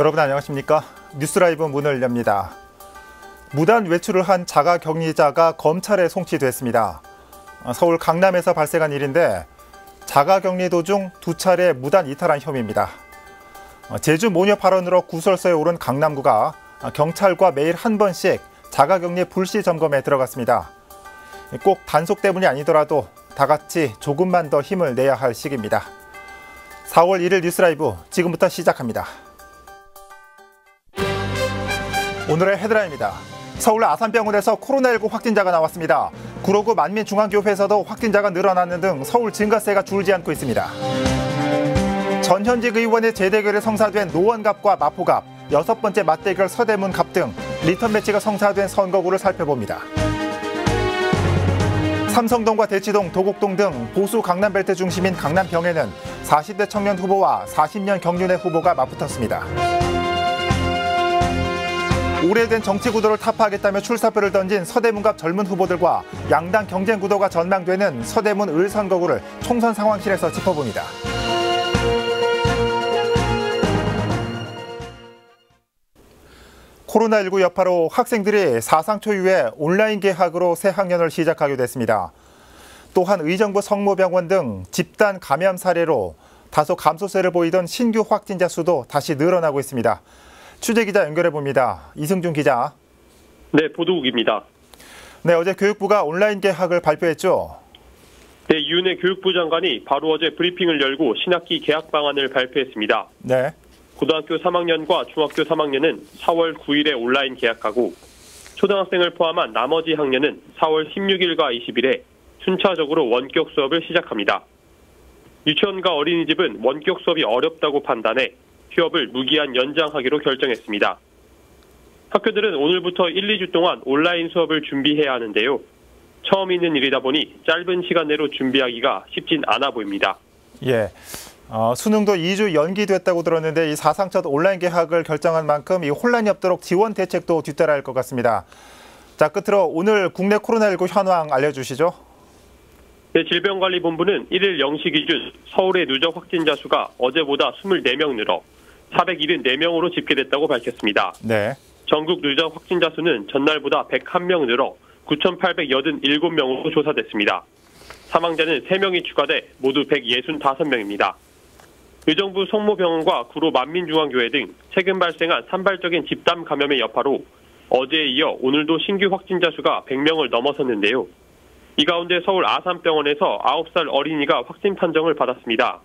여러분 안녕하십니까? 뉴스라이브 문을 엽니다. 무단 외출을 한 자가 격리자가 검찰에 송치됐습니다. 서울 강남에서 발생한 일인데 자가 격리 도중 두 차례 무단 이탈한 혐의입니다. 제주 모녀 발언으로 구설서에 오른 강남구가 경찰과 매일 한 번씩 자가 격리 불시 점검에 들어갔습니다. 꼭 단속 때문이 아니더라도 다 같이 조금만 더 힘을 내야 할 시기입니다. 4월 1일 뉴스라이브 지금부터 시작합니다. 오늘의 헤드라인입니다. 서울 아산병원에서 코로나19 확진자가 나왔습니다. 구로구 만민중앙교회에서도 확진자가 늘어나는 등 서울 증가세가 줄지 않고 있습니다. 전현직 의원의 재대결에 성사된 노원갑과 마포갑, 여섯 번째 맞대결 서대문갑 등 리턴 매치가 성사된 선거구를 살펴봅니다. 삼성동과 대치동, 도곡동 등 보수 강남벨트 중심인 강남병에는 40대 청년 후보와 40년 경륜의 후보가 맞붙었습니다. 오래된 정치 구도를 타파하겠다며 출사표를 던진 서대문갑 젊은 후보들과 양당 경쟁 구도가 전망되는 서대문 을선거구를 총선 상황실에서 짚어봅니다. 코로나19 여파로 학생들이 사상 초유의 온라인 개학으로 새 학년을 시작하게 됐습니다. 또한 의정부 성모병원 등 집단 감염 사례로 다소 감소세를 보이던 신규 확진자 수도 다시 늘어나고 있습니다. 취재 기자 연결해 봅니다. 이승준 기자. 네, 보도국입니다. 네, 어제 교육부가 온라인 개학을 발표했죠. 네, 이윤혜 교육부 장관이 바로 어제 브리핑을 열고 신학기 개학 방안을 발표했습니다. 네. 고등학교 3학년과 중학교 3학년은 4월 9일에 온라인 개학하고 초등학생을 포함한 나머지 학년은 4월 16일과 20일에 순차적으로 원격 수업을 시작합니다. 유치원과 어린이집은 원격 수업이 어렵다고 판단해 휴업을 무기한 연장하기로 결정했습니다. 학교들은 오늘부터 1, 2주 동안 온라인 수업을 준비해야 하는데요. 처음 있는 일이다 보니 짧은 시간 내로 준비하기가 쉽진 않아 보입니다. 예. 어, 수능도 2주 연기됐다고 들었는데 이 사상 첫 온라인 개학을 결정한 만큼 이 혼란이 없도록 지원 대책도 뒤따라할 것 같습니다. 자, 끝으로 오늘 국내 코로나19 현황 알려주시죠. 네, 질병관리본부는 1일 0시 기준 서울의 누적 확진자 수가 어제보다 24명 늘어 474명으로 집계됐다고 밝혔습니다. 네. 전국 누적 확진자 수는 전날보다 101명 늘어 9,887명으로 조사됐습니다. 사망자는 3명이 추가돼 모두 165명입니다. 의정부 성모병원과 구로 만민중앙교회 등 최근 발생한 산발적인 집단 감염의 여파로 어제에 이어 오늘도 신규 확진자 수가 100명을 넘어섰는데요. 이 가운데 서울 아산병원에서 9살 어린이가 확진 판정을 받았습니다.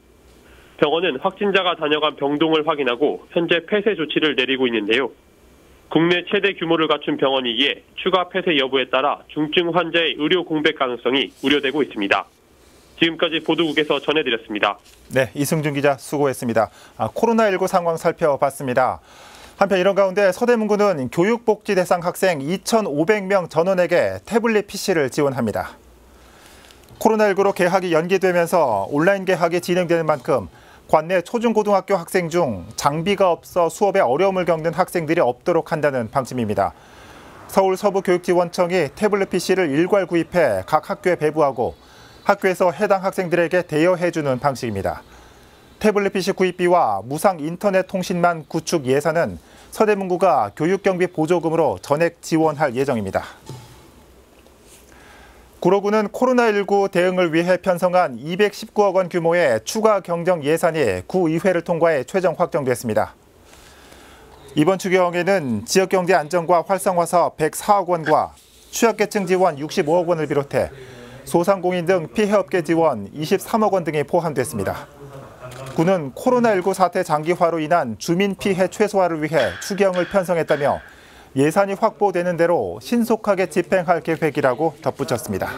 병원은 확진자가 다녀간 병동을 확인하고 현재 폐쇄 조치를 내리고 있는데요. 국내 최대 규모를 갖춘 병원이기에 추가 폐쇄 여부에 따라 중증 환자의 의료 공백 가능성이 우려되고 있습니다. 지금까지 보도국에서 전해드렸습니다. 네, 이승준 기자 수고했습니다. 아, 코로나19 상황 살펴봤습니다. 한편 이런 가운데 서대문구는 교육복지 대상 학생 2,500명 전원에게 태블릿 PC를 지원합니다. 코로나19로 개학이 연기되면서 온라인 개학이 진행되는 만큼 관내 초중고등학교 학생 중 장비가 없어 수업에 어려움을 겪는 학생들이 없도록 한다는 방침입니다. 서울 서부교육지원청이 태블릿 PC를 일괄 구입해 각 학교에 배부하고 학교에서 해당 학생들에게 대여해주는 방식입니다. 태블릿 PC 구입비와 무상 인터넷 통신망 구축 예산은 서대문구가 교육경비 보조금으로 전액 지원할 예정입니다. 구로구는 코로나19 대응을 위해 편성한 219억 원 규모의 추가 경정 예산이 구의회를 통과해 최종 확정됐습니다. 이번 추경에는 지역경제 안정과 활성화 사업 104억 원과 취약계층 지원 65억 원을 비롯해 소상공인 등 피해업계 지원 23억 원 등이 포함됐습니다. 구는 코로나19 사태 장기화로 인한 주민 피해 최소화를 위해 추경을 편성했다며 예산이 확보되는 대로 신속하게 집행할 계획이라고 덧붙였습니다.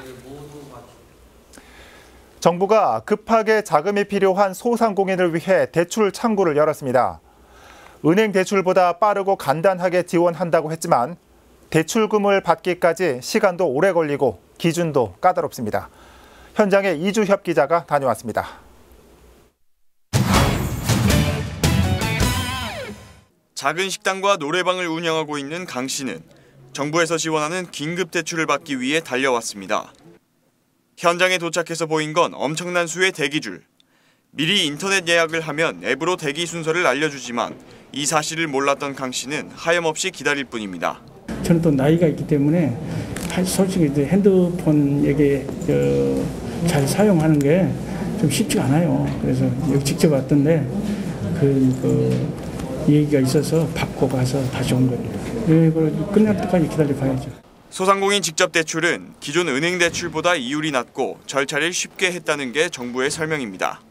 정부가 급하게 자금이 필요한 소상공인을 위해 대출 창구를 열었습니다. 은행 대출보다 빠르고 간단하게 지원한다고 했지만 대출금을 받기까지 시간도 오래 걸리고 기준도 까다롭습니다. 현장에 이주협 기자가 다녀왔습니다. 작은 식당과 노래방을 운영하고 있는 강 씨는 정부에서 지원하는 긴급 대출을 받기 위해 달려왔습니다. 현장에 도착해서 보인 건 엄청난 수의 대기줄. 미리 인터넷 예약을 하면 앱으로 대기 순서를 알려주지만 이 사실을 몰랐던 강 씨는 하염없이 기다릴 뿐입니다. 저는 또 나이가 있기 때문에 사- 솔직히 핸드폰 에게 잘 사용하는 게 좀 쉽지가 않아요. 그래서 직접 왔던데 그, 그 얘기가 있어서 받고 가서 다시 온. 예, 이걸 끝날 때까지 기다려 봐야죠. 소상공인 직접 대출은 기존 은행 대출보다 이율이 낮고 절차를 쉽게 했다는 게 정부의 설명입니다.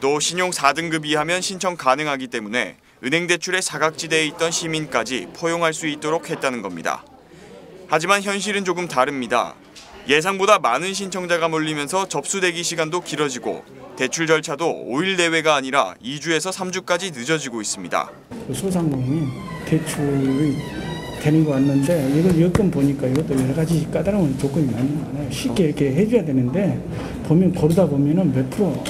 또 신용 4등급 이하면 신청 가능하기 때문에 은행 대출의 사각지대에 있던 시민까지 포용할 수 있도록 했다는 겁니다. 하지만 현실은 조금 다릅니다. 예상보다 많은 신청자가 몰리면서 접수 대기 시간도 길어지고 대출 절차도 5일 내외가 아니라 2주에서 3주까지 늦어지고 있습니다. 그 소상공인이 대출이 되는 거 왔는데 이걸 여건 보니까 이것도 여러 가지 까다로운 조건이 많아요. 쉽게 이렇게 해줘야 되는데 보면 고르다 보면은 몇 프로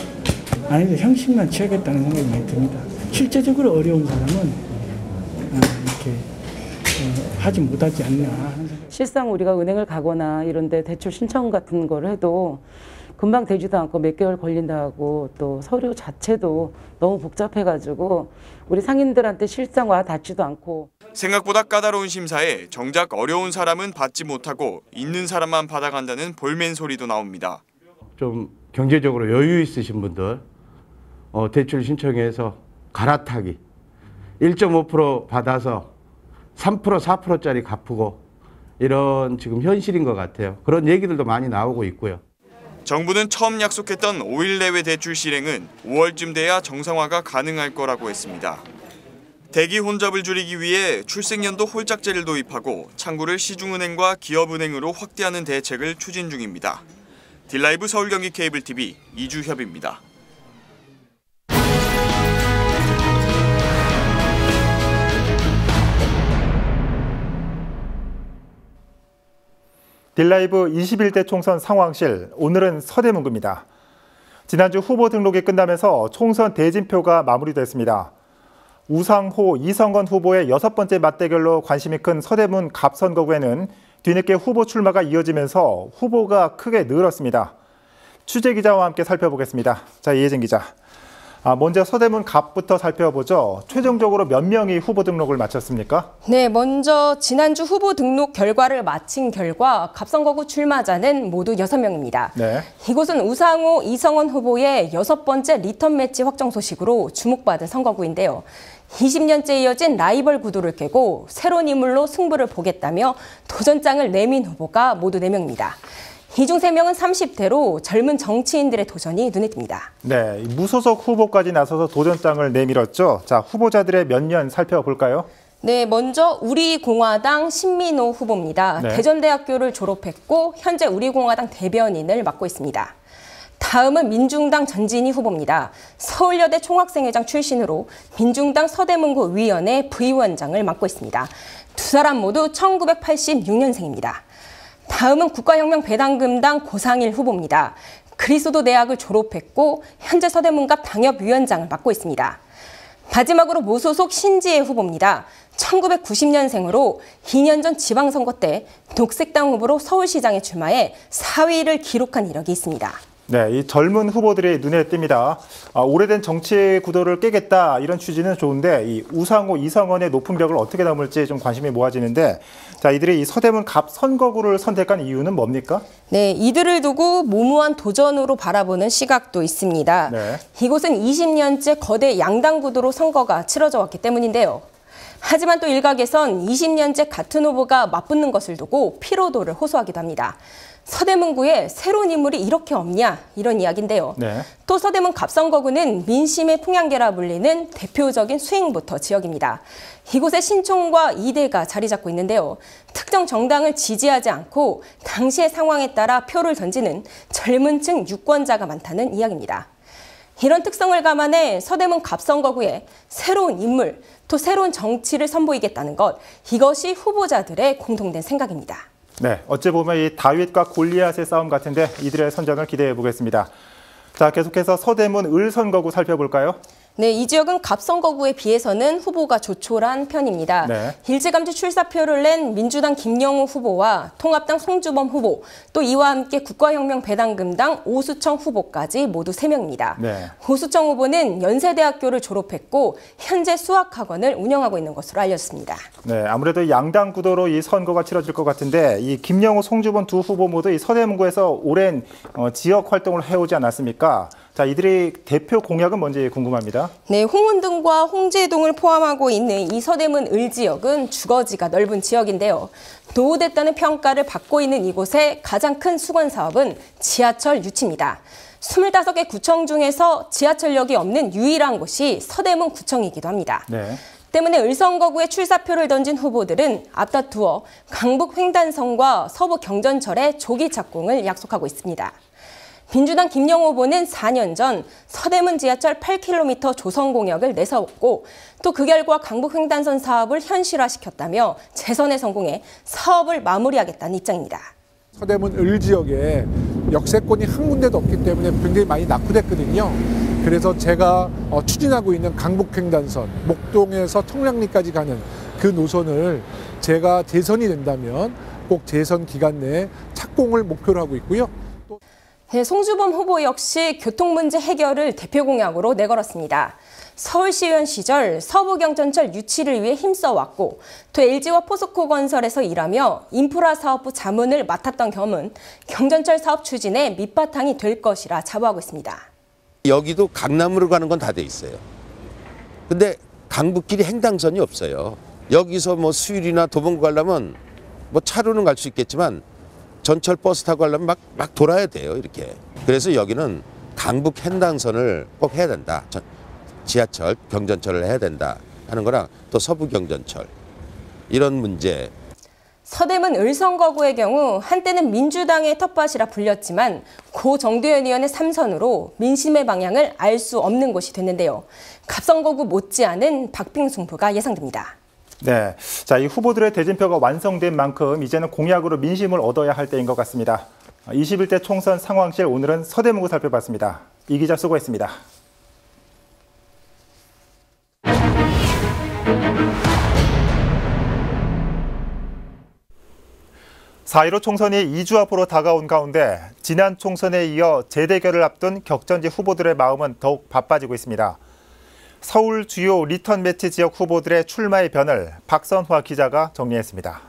아니도 형식만 취하겠다는 생각이 많이 듭니다. 실제적으로 어려운 사람은 아, 이렇게 어, 하지 못하지 않나. 실상 우리가 은행을 가거나 이런데 대출 신청 같은 걸 해도 금방 되지도 않고 몇 개월 걸린다 하고 또 서류 자체도 너무 복잡해가지고 우리 상인들한테 실상 와 닿지도 않고 생각보다 까다로운 심사에 정작 어려운 사람은 받지 못하고 있는 사람만 받아간다는 볼멘 소리도 나옵니다. 좀 경제적으로 여유 있으신 분들 어, 대출 신청해서 갈아타기 1.5% 받아서 3% 4%짜리 갚고 이런 지금 현실인 것 같아요. 그런 얘기들도 많이 나오고 있고요. 정부는 처음 약속했던 5일 내외 대출 실행은 5월쯤 돼야 정상화가 가능할 거라고 했습니다. 대기 혼잡을 줄이기 위해 출생연도 홀짝제를 도입하고 창구를 시중은행과 기업은행으로 확대하는 대책을 추진 중입니다. 딜라이브 서울경기 케이블 TV 이주협입니다. 딜라이브 21대 총선 상황실 오늘은 서대문구입니다. 지난주 후보 등록이 끝나면서 총선 대진표가 마무리됐습니다. 우상호, 이성건 후보의 여섯 번째 맞대결로 관심이 큰 서대문 갑선거구에는 뒤늦게 후보 출마가 이어지면서 후보가 크게 늘었습니다. 취재 기자와 함께 살펴보겠습니다. 자, 이혜진 기자. 아, 먼저 서대문 갑부터 살펴보죠. 최종적으로 몇 명이 후보 등록을 마쳤습니까? 네, 먼저 지난주 후보 등록 결과를 마친 결과 갑선거구 출마자는 모두 6명입니다. 네. 이곳은 우상호, 이성원 후보의 여섯 번째 리턴 매치 확정 소식으로 주목받은 선거구인데요. 20년째 이어진 라이벌 구도를 깨고 새로운 인물로 승부를 보겠다며 도전장을 내민 후보가 모두 4명입니다. 이중 3명은 30대로 젊은 정치인들의 도전이 눈에 띕니다. 네, 무소속 후보까지 나서서 도전 장을 내밀었죠. 자, 후보자들의 몇 년 살펴볼까요? 네, 먼저 우리공화당 신민호 후보입니다. 네. 대전대학교를 졸업했고 현재 우리공화당 대변인을 맡고 있습니다. 다음은 민중당 전진희 후보입니다. 서울여대 총학생회장 출신으로 민중당 서대문구 위원회 부위원장을 맡고 있습니다. 두 사람 모두 1986년생입니다. 다음은 국가혁명 배당금당 고상일 후보입니다. 그리스도 대학을 졸업했고 현재 서대문갑 당협위원장을 맡고 있습니다. 마지막으로 무소속 신지혜 후보입니다. 1990년생으로 2년 전 지방선거 때 녹색당 후보로 서울시장에 출마해 4위를 기록한 이력이 있습니다. 네, 이 젊은 후보들이 눈에 띕니다. 아, 오래된 정치 구도를 깨겠다 이런 취지는 좋은데 이 우상호, 이성원의 높은 벽을 어떻게 넘을지 좀 관심이 모아지는데 자 이들이 이 서대문 갑 선거구를 선택한 이유는 뭡니까? 네, 이들을 두고 무모한 도전으로 바라보는 시각도 있습니다. 네. 이곳은 20년째 거대 양당 구도로 선거가 치러져 왔기 때문인데요. 하지만 또 일각에선 20년째 같은 후보가 맞붙는 것을 두고 피로도를 호소하기도 합니다. 서대문구에 새로운 인물이 이렇게 없냐 이런 이야기인데요. 네. 또 서대문 갑선거구는 민심의 풍향계라 불리는 대표적인 수행부터 지역입니다. 이곳에 신촌과 이대가 자리 잡고 있는데요. 특정 정당을 지지하지 않고 당시의 상황에 따라 표를 던지는 젊은 층 유권자가 많다는 이야기입니다. 이런 특성을 감안해 서대문 갑선거구에 새로운 인물, 또 새로운 정치를 선보이겠다는 것, 이것이 후보자들의 공통된 생각입니다. 네, 어찌 보면 이 다윗과 골리앗의 싸움 같은데 이들의 선전을 기대해 보겠습니다. 자, 계속해서 서대문 을 선거구 살펴볼까요? 네, 이 지역은 갑선거구에 비해서는 후보가 조촐한 편입니다. 네. 일제감지 출사표를 낸 민주당 김영우 후보와 통합당 송주범 후보, 또 이와 함께 국가혁명 배당금당 오수청 후보까지 모두 3명입니다. 네. 오수청 후보는 연세대학교를 졸업했고 현재 수학학원을 운영하고 있는 것으로 알렸습니다. 네, 아무래도 양당 구도로 이 선거가 치러질 것 같은데 이 김영우, 송주범 두 후보 모두 이 서대문구에서 오랜 어, 지역 활동을 해오지 않았습니까? 자, 이들의 대표 공약은 뭔지 궁금합니다. 네, 홍은동과 홍제동을 포함하고 있는 이 서대문 을 지역은 주거지가 넓은 지역인데요. 노후됐다는 평가를 받고 있는 이곳의 가장 큰 수건 사업은 지하철 유치입니다. 25개 구청 중에서 지하철역이 없는 유일한 곳이 서대문 구청이기도 합니다. 네. 때문에 을선거구에 출사표를 던진 후보들은 앞다투어 강북 횡단선과 서부 경전철의 조기 착공을 약속하고 있습니다. 민주당 김영호 후보는 4년 전 서대문 지하철 8km 조성 공약을 내세웠고 또 그 결과 강북 횡단선 사업을 현실화시켰다며 재선에 성공해 사업을 마무리하겠다는 입장입니다. 서대문 을 지역에 역세권이 한 군데도 없기 때문에 굉장히 많이 낙후됐거든요. 그래서 제가 어, 추진하고 있는 강북횡단선, 목동에서 청량리까지 가는 그 노선을 제가 재선이 된다면 꼭 재선 기간 내에 착공을 목표로 하고 있고요. 네, 송주범 후보 역시 교통 문제 해결을 대표 공약으로 내걸었습니다. 서울시의원 시절 서부경전철 유치를 위해 힘써왔고 또 LG와 포스코 건설에서 일하며 인프라 사업부 자문을 맡았던 겸은 경전철 사업 추진에 밑바탕이 될 것이라 자부하고 있습니다. 여기도 강남으로 가는 건 다 돼 있어요. 근데 강북길이 횡단선이 없어요. 여기서 뭐 수일이나 도봉구 가려면 뭐 차로는 갈 수 있겠지만 전철 버스 타고 가려면 막, 막 돌아야 돼요. 이렇게. 그래서 여기는 강북 횡단선을 꼭 해야 된다. 전- 지하철, 경전철을 해야 된다 하는 거랑 또 서부 경전철. 이런 문제 서대문 을선거구의 경우 한때는 민주당의 텃밭이라 불렸지만 고 정두현 의원의 삼선으로 민심의 방향을 알 수 없는 곳이 됐는데요. 갑선거구 못지않은 박빙 승부가 예상됩니다. 네. 자, 이 후보들의 대진표가 완성된 만큼 이제는 공약으로 민심을 얻어야 할 때인 것 같습니다. 21대 총선 상황실 오늘은 서대문구 살펴봤습니다. 이 기자 수고했습니다. 4.15 총선이 2주 앞으로 다가온 가운데 지난 총선에 이어 재대결을 앞둔 격전지 후보들의 마음은 더욱 바빠지고 있습니다. 서울 주요 리턴 매치 지역 후보들의 출마의 변을 박선화 기자가 정리했습니다.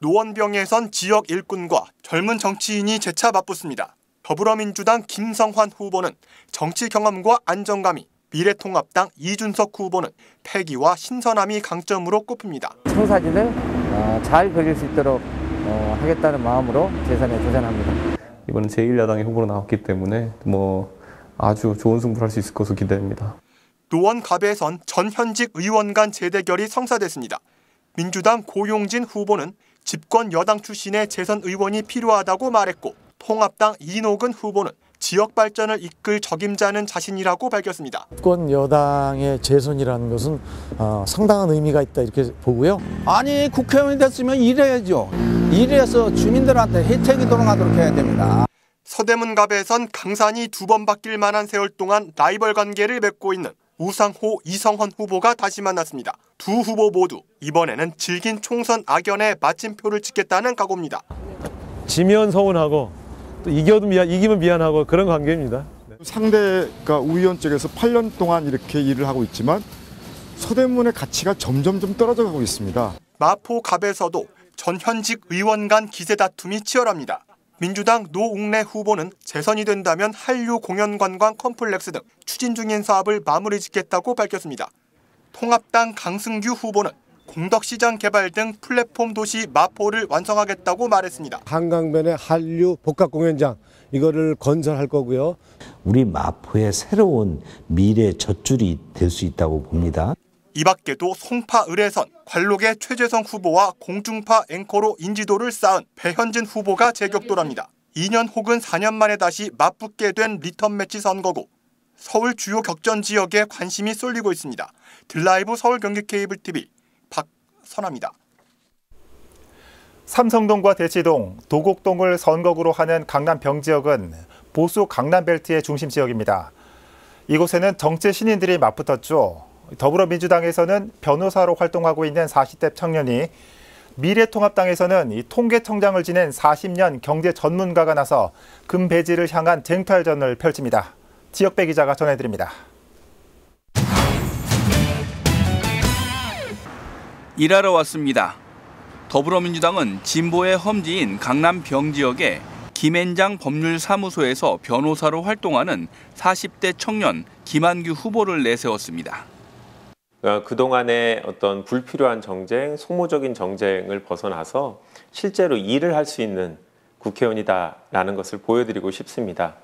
노원병에선 지역 일꾼과 젊은 정치인이 재차 맞붙습니다. 더불어민주당 김성환 후보는 정치 경험과 안정감이, 미래통합당 이준석 후보는 패기와 신선함이 강점으로 꼽힙니다. 청사진을 어, 잘 그릴 수 있도록 어, 하겠다는 마음으로 재선에 도전합니다. 이번엔 제1야당의 후보로 나왔기 때문에 뭐 아주 좋은 승부를 할 수 있을 것으로 기대됩니다. 노원 갑에선 전현직 의원 간 재대결이 성사됐습니다. 민주당 고용진 후보는 집권 여당 출신의 재선 의원이 필요하다고 말했고 통합당 이노근 후보는 지역 발전을 이끌 적임자는 자신이라고 밝혔습니다. 집권 여당의 재선이라는 것은 어, 상당한 의미가 있다 이렇게 보고요. 아니 국회의원이 됐으면 일해야죠. 일해서 주민들한테 혜택이 돌아가도록 해야 됩니다. 서대문갑에선 강산이 두 번 바뀔 만한 세월 동안 라이벌 관계를 맺고 있는 우상호, 이성헌 후보가 다시 만났습니다. 두 후보 모두 이번에는 질긴 총선 악연에 마침표를 찍겠다는 각오입니다. 지면 서운하고 또 이겨도 미안, 이기면 미안하고 그런 관계입니다. 상대가 우의원 쪽에서 8년 동안 이렇게 일을 하고 있지만 서대문의 가치가 점점점 떨어져 가고 있습니다. 마포갑에서도 전현직 의원 간 기세 다툼이 치열합니다. 민주당 노웅래 후보는 재선이 된다면 한류 공연관광 컴플렉스 등 추진 중인 사업을 마무리 짓겠다고 밝혔습니다. 통합당 강승규 후보는 공덕시장 개발 등 플랫폼 도시 마포를 완성하겠다고 말했습니다. 한강변의 한류 복합공연장 이거를 건설할 거고요. 우리 마포의 새로운 미래 젖줄이 될 수 있다고 봅니다. 이 밖에도 송파 을에선 관록의 최재성 후보와 공중파 앵커로 인지도를 쌓은 배현진 후보가 재격돌합니다. 2년 혹은 4년 만에 다시 맞붙게 된 리턴 매치 선거구 서울 주요 격전 지역에 관심이 쏠리고 있습니다. 딜라이브 서울 경기 케이블 TV 박 선아입니다. 삼성동과 대치동, 도곡동을 선거구로 하는 강남 병지역은 보수 강남벨트의 중심 지역입니다. 이곳에는 정치 신인들이 맞붙었죠. 더불어민주당에서는 변호사로 활동하고 있는 40대 청년이 미래통합당에서는 이 통계청장을 지낸 40년 경제 전문가가 나서 금배지를 향한 쟁탈전을 펼칩니다. 지역배 기자가 전해드립니다. 일하러 왔습니다. 더불어민주당은 진보의 험지인 강남 병 지역에 김앤장 법률사무소에서 변호사로 활동하는 40대 청년 김한규 후보를 내세웠습니다. 그동안의 어떤 불필요한 정쟁, 소모적인 정쟁을 벗어나서 실제로 일을 할 수 있는 국회의원이다라는 것을 보여드리고 싶습니다.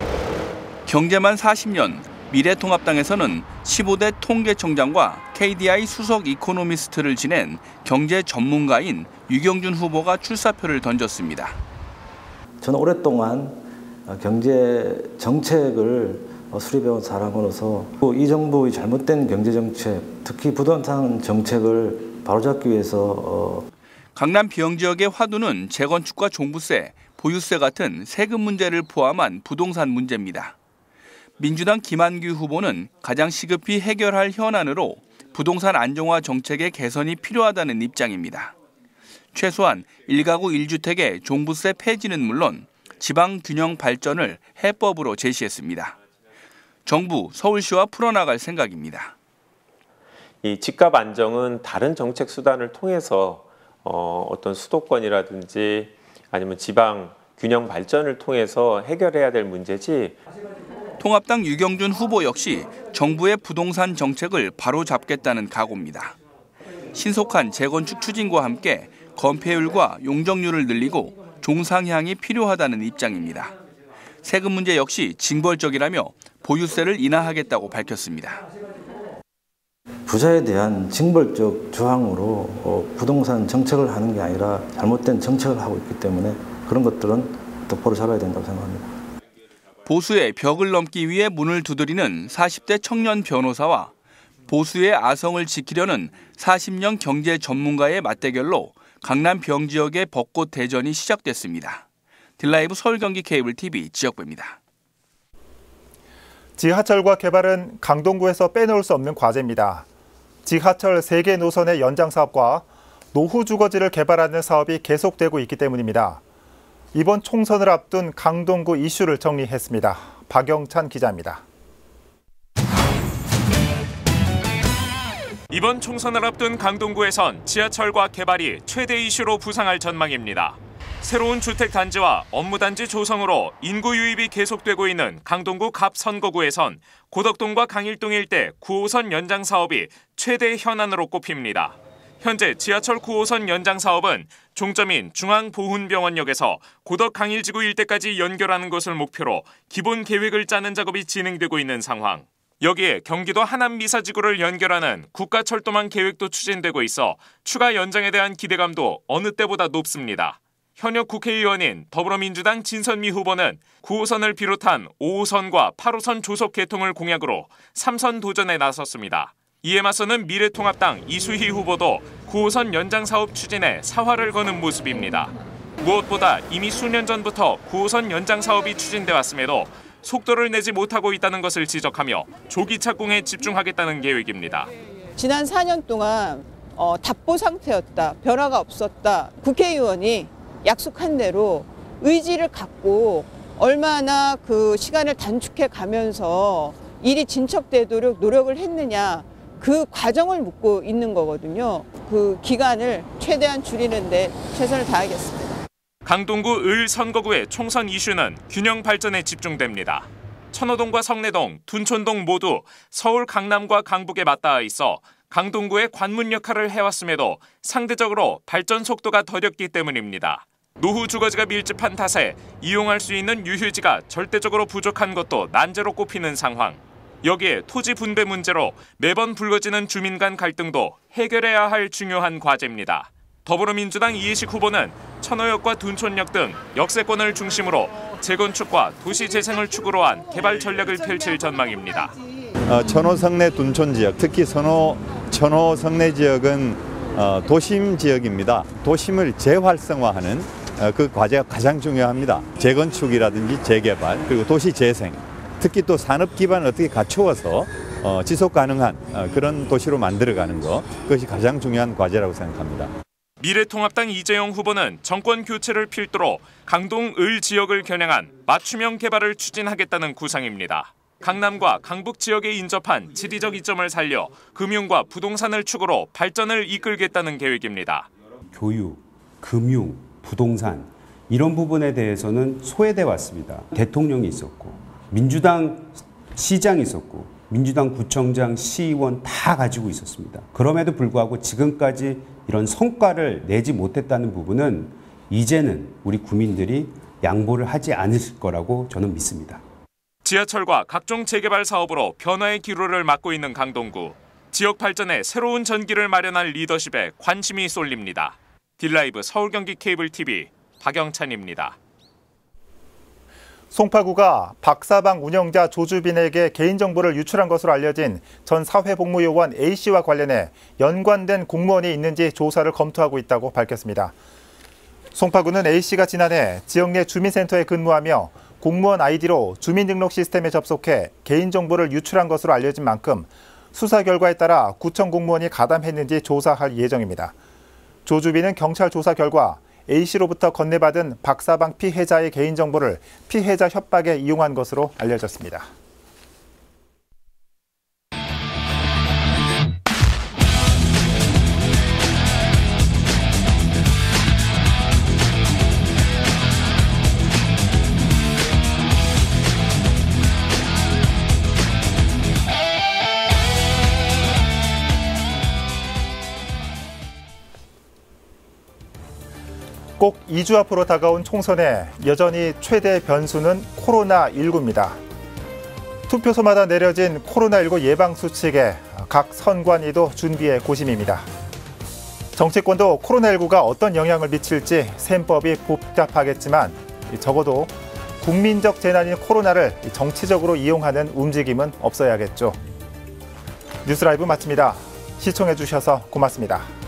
경제만 40년, 미래통합당에서는 15대 통계청장과 KDI 수석 이코노미스트를 지낸 경제 전문가인 유경준 후보가 출사표를 던졌습니다. 저는 오랫동안 경제 정책을 수립해온 사람으로서 이 정부의 잘못된 경제 정책, 특히 부동산 정책을 바로잡기 위해서 어, 강남 비영 지역의 화두는 재건축과 종부세, 보유세 같은 세금 문제를 포함한 부동산 문제입니다. 민주당 김한규 후보는 가장 시급히 해결할 현안으로 부동산 안정화 정책의 개선이 필요하다는 입장입니다. 최소한 1가구 1주택의 종부세 폐지는 물론 지방 균형 발전을 해법으로 제시했습니다. 정부, 서울시와 풀어나갈 생각입니다. 이 집값 안정은 다른 정책 수단을 통해서 어, 어떤 수도권이라든지 아니면 지방 균형 발전을 통해서 해결해야 될 문제지. 통합당 유경준 후보 역시 정부의 부동산 정책을 바로 잡겠다는 각오입니다. 신속한 재건축 추진과 함께 건폐율과 용적률을 늘리고 종상향이 필요하다는 입장입니다. 세금 문제 역시 징벌적이라며 보유세를 인하하겠다고 밝혔습니다. 부자에 대한 징벌적 조항으로 어, 부동산 정책을 하는 게 아니라 잘못된 정책을 하고 있기 때문에 그런 것들은 똑바로 잡아야 된다고 생각합니다. 보수의 벽을 넘기 위해 문을 두드리는 40대 청년 변호사와 보수의 아성을 지키려는 40년 경제 전문가의 맞대결로 강남 병 지역의 벚꽃 대전이 시작됐습니다. 딜라이브 서울 경기 케이블 TV 지역부입니다. 지하철과 개발은 강동구에서 빼놓을 수 없는 과제입니다. 지하철 3개 노선의 연장 사업과 노후 주거지를 개발하는 사업이 계속되고 있기 때문입니다. 이번 총선을 앞둔 강동구 이슈를 정리했습니다. 박영찬 기자입니다. 이번 총선을 앞둔 강동구에선 지하철과 개발이 최대 이슈로 부상할 전망입니다. 새로운 주택 단지와 업무 단지 조성으로 인구 유입이 계속되고 있는 강동구 갑 선거구에선 고덕동과 강일동 일대 9호선 연장 사업이 최대 현안으로 꼽힙니다. 현재 지하철 9호선 연장 사업은 종점인 중앙보훈병원역에서 고덕 강일지구 일대까지 연결하는 것을 목표로 기본 계획을 짜는 작업이 진행되고 있는 상황. 여기에 경기도 하남 미사지구를 연결하는 국가철도망 계획도 추진되고 있어 추가 연장에 대한 기대감도 어느 때보다 높습니다. 현역 국회의원인 더불어민주당 진선미 후보는 9호선을 비롯한 5호선과 8호선 조속 개통을 공약으로 3선 도전에 나섰습니다. 이에 맞서는 미래통합당 이수희 후보도 9호선 연장 사업 추진에 사활을 거는 모습입니다. 무엇보다 이미 수년 전부터 9호선 연장 사업이 추진돼 왔음에도 속도를 내지 못하고 있다는 것을 지적하며 조기 착공에 집중하겠다는 계획입니다. 지난 4년 동안 어, 답보 상태였다. 변화가 없었다. 국회의원이 약속한 대로 의지를 갖고 얼마나 그 시간을 단축해 가면서 일이 진척되도록 노력을 했느냐 그 과정을 묻고 있는 거거든요. 그 기간을 최대한 줄이는데 최선을 다하겠습니다. 강동구 을 선거구의 총선 이슈는 균형 발전에 집중됩니다. 천호동과 성내동, 둔촌동 모두 서울 강남과 강북에 맞닿아 있어 강동구의 관문 역할을 해왔음에도 상대적으로 발전 속도가 더뎠기 때문입니다. 노후 주거지가 밀집한 탓에 이용할 수 있는 유휴지가 절대적으로 부족한 것도 난제로 꼽히는 상황. 여기에 토지 분배 문제로 매번 불거지는 주민 간 갈등도 해결해야 할 중요한 과제입니다. 더불어민주당 이해식 후보는 천호역과 둔촌역 등 역세권을 중심으로 재건축과 도시 재생을 축으로 한 개발 전략을 펼칠 전망입니다. 어, 천호 성내 둔촌 지역, 특히 선호, 천호 성내 지역은 어, 도심 지역입니다. 도심을 재활성화하는 어, 그 과제가 가장 중요합니다. 재건축이라든지 재개발 그리고 도시 재생 특히 또 산업 기반을 어떻게 갖추어서 어, 지속 가능한 어, 그런 도시로 만들어가는 것 그것이 가장 중요한 과제라고 생각합니다. 미래통합당 이재용 후보는 정권 교체를 필두로 강동 을 지역을 겨냥한 맞춤형 개발을 추진하겠다는 구상입니다. 강남과 강북 지역에 인접한 지리적 이점을 살려 금융과 부동산을 축으로 발전을 이끌겠다는 계획입니다. 교육, 금융, 부동산 이런 부분에 대해서는 소외돼 왔습니다. 대통령이 있었고 민주당 시장이 있었고 민주당 구청장, 시의원 다 가지고 있었습니다. 그럼에도 불구하고 지금까지 이런 성과를 내지 못했다는 부분은 이제는 우리 국민들이 양보를 하지 않으실 거라고 저는 믿습니다. 지하철과 각종 재개발 사업으로 변화의 기로를 맞고 있는 강동구. 지역 발전에 새로운 전기를 마련할 리더십에 관심이 쏠립니다. 딜라이브 서울 경기 케이블 TV 박영찬입니다. 송파구가 박사방 운영자 조주빈에게 개인정보를 유출한 것으로 알려진 전 사회복무요원 A씨와 관련해 연관된 공무원이 있는지 조사를 검토하고 있다고 밝혔습니다. 송파구는 A씨가 지난해 지역 내 주민센터에 근무하며 공무원 아이디로 주민등록 시스템에 접속해 개인정보를 유출한 것으로 알려진 만큼 수사 결과에 따라 구청 공무원이 가담했는지 조사할 예정입니다. 조주빈은 경찰 조사 결과 A씨로부터 건네받은 박사방 피해자의 개인정보를 피해자 협박에 이용한 것으로 알려졌습니다. 꼭 2주 앞으로 다가온 총선에 여전히 최대 변수는 코로나19입니다. 투표소마다 내려진 코로나19 예방 수칙에 각 선관위도 준비에 고심입니다. 정치권도 코로나19가 어떤 영향을 미칠지 셈법이 복잡하겠지만 적어도 국민적 재난인 코로나를 정치적으로 이용하는 움직임은 없어야겠죠. 뉴스라이브 마칩니다. 시청해주셔서 고맙습니다.